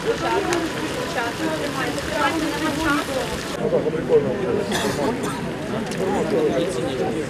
なんかこれ以降の。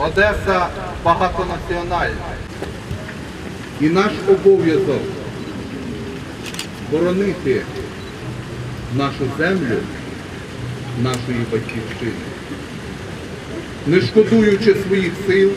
Одеса багатонаціональна. І наш обов'язок боронити нашу землю, нашої батьківщини, не шкодуючи своїх сил.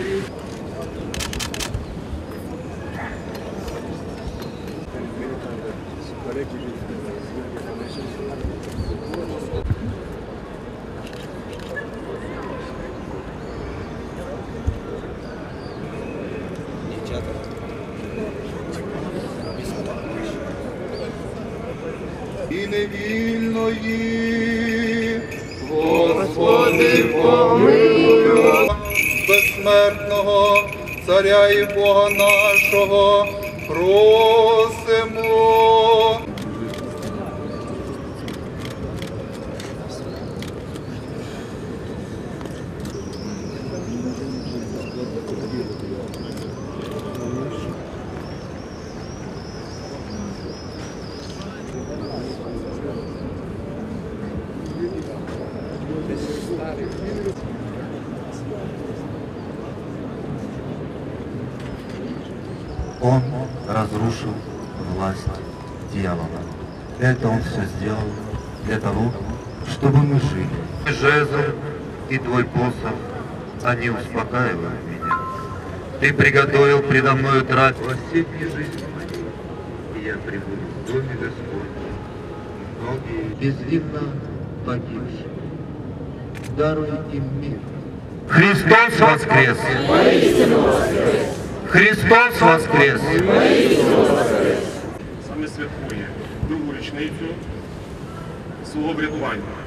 Невільної, Господи помилуй, безсмертного царя і Бога нашого, просимо. Он разрушил власть дьявола. Это он все сделал для того, чтобы мы жили. Жезл и твой посох, они успокаивают меня. Ты приготовил предо мною трапез осенней жизни моей, и я прибуду в доме Господнем. Многие безвинно погибшие. Даруй им мир. Христос воскрес! Христос воскрес! саме святкує другу річницю свого врятування.